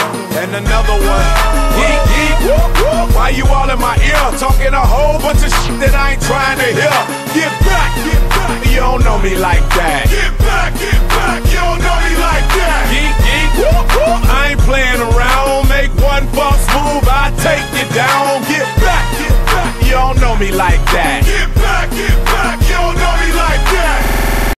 And another one. Geek, geek, whoop, whoop. Why you all in my ear? Talking a whole bunch of shit that I ain't trying to hear. Get back, get back. You don't know me like that. Get back, get back. You don't know me like that. Geek, geek, whoop, whoop. I ain't playing around. Make one false move, I take you down. Get back, get back. You don't know me like that. Get.